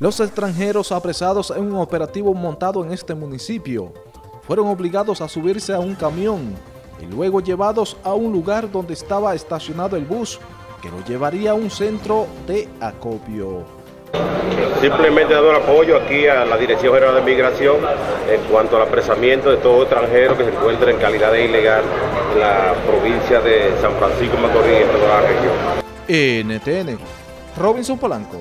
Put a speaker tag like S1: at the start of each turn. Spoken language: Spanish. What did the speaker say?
S1: Los extranjeros apresados en un operativo montado en este municipio fueron obligados a subirse a un camión y luego llevados a un lugar donde estaba estacionado el bus que lo llevaría a un centro de acopio.
S2: Simplemente dando apoyo aquí a la Dirección General de Migración en cuanto al apresamiento de todo extranjero que se encuentre en calidad de ilegal en la provincia de San Francisco Macorís, en toda la región.
S1: NTN, Robinson Polanco.